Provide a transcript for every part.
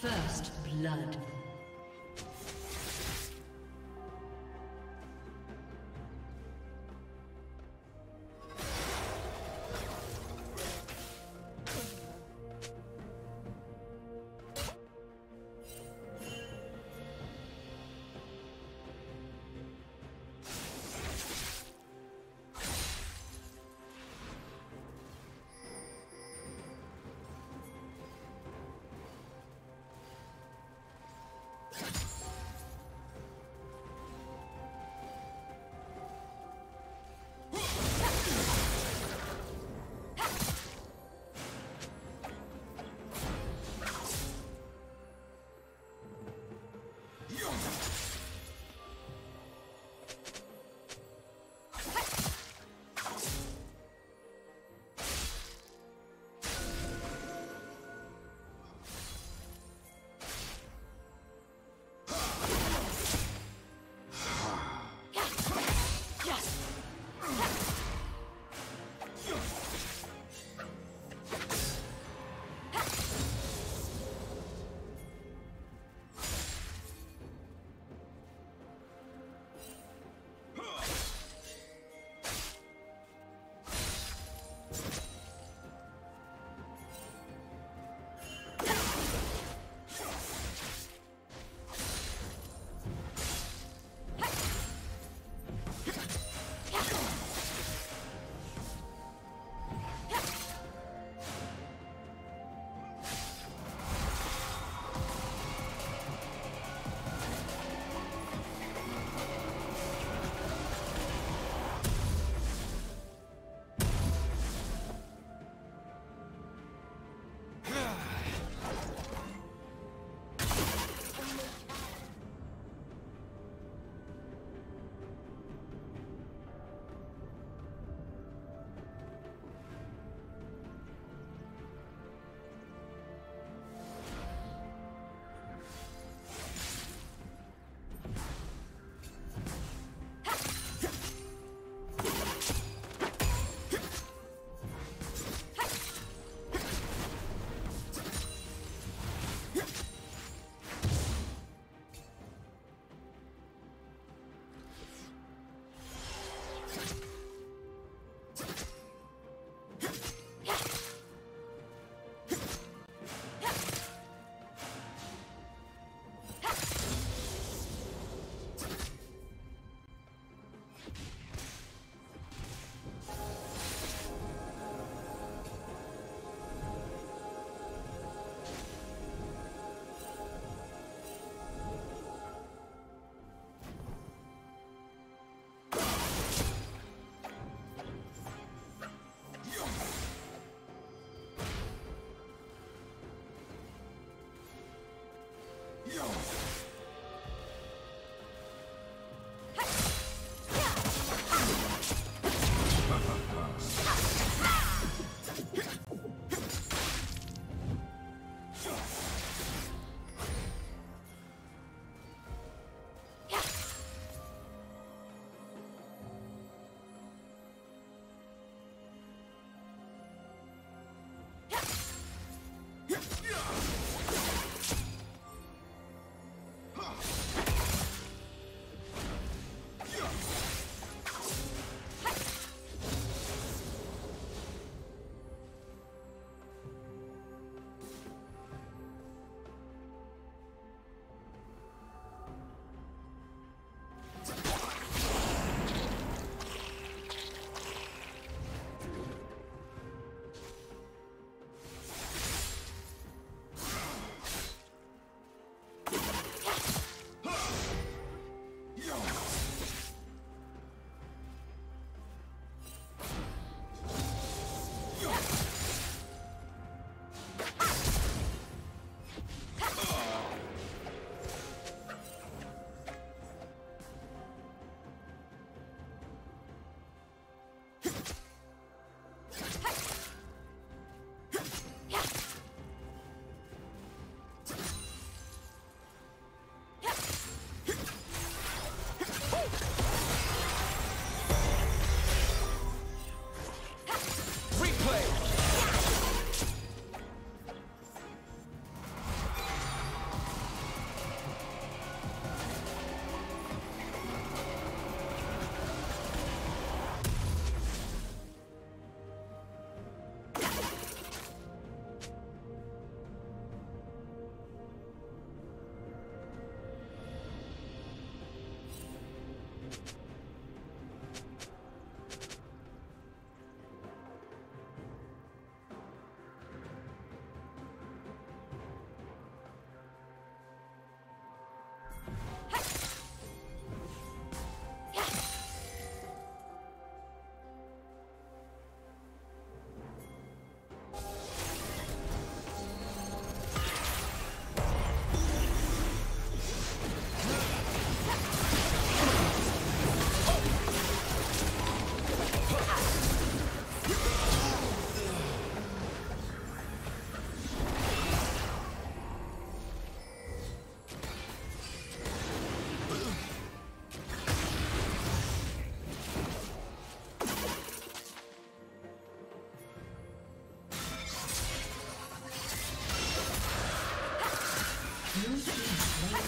First blood.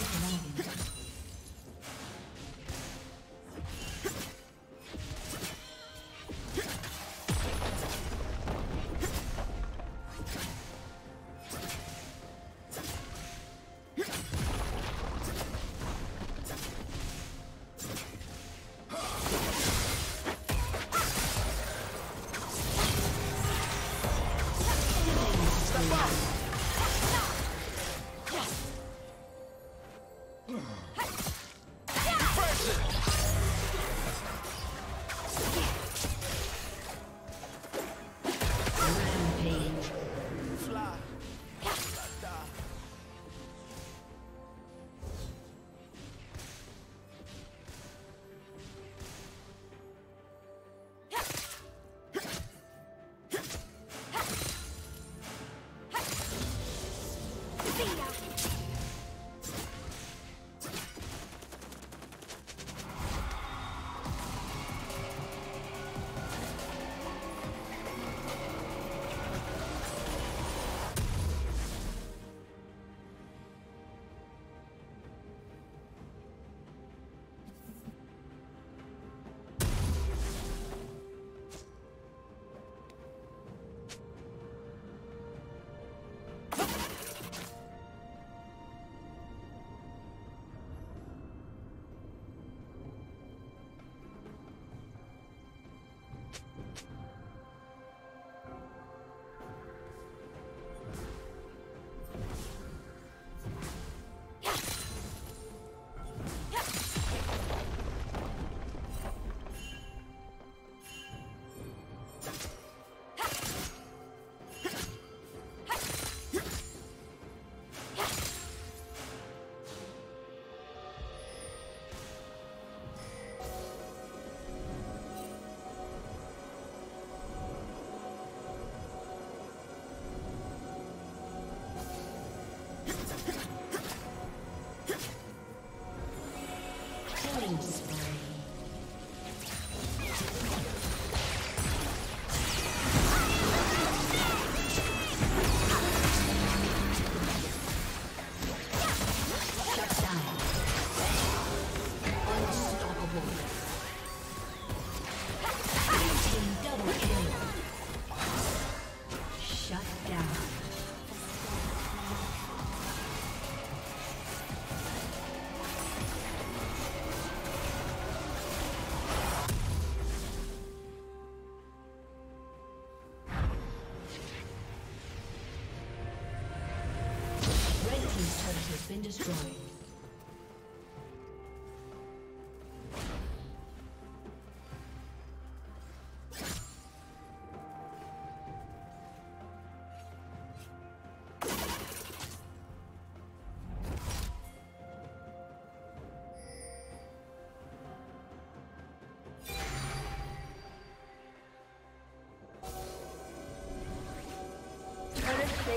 지원이 가능합니다.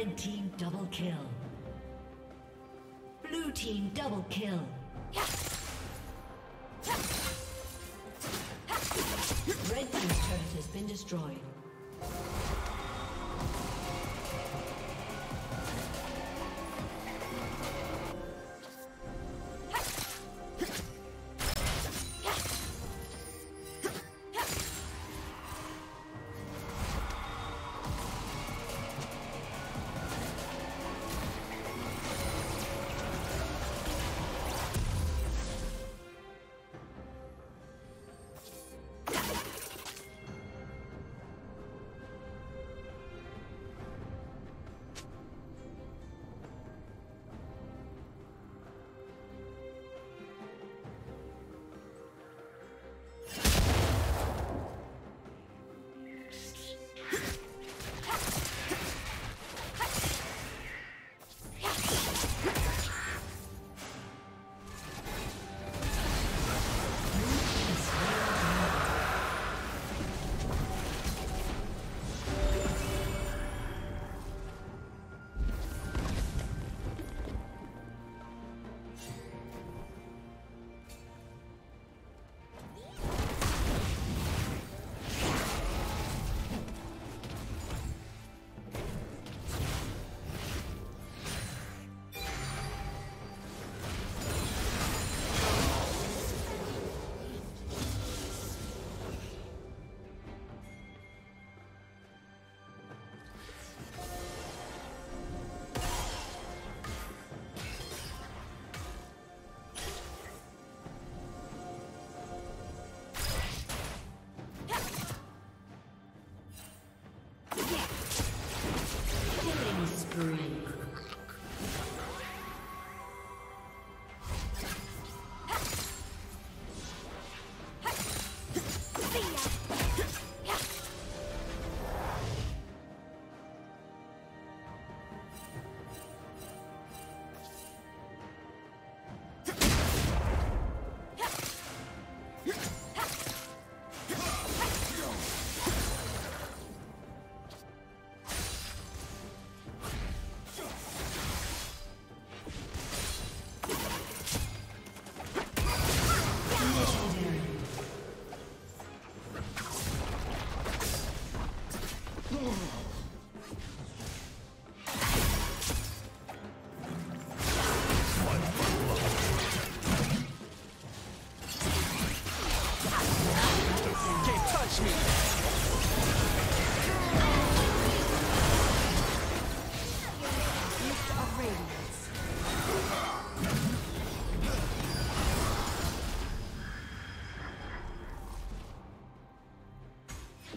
Red team double kill. Blue team double kill. Red team's turret has been destroyed.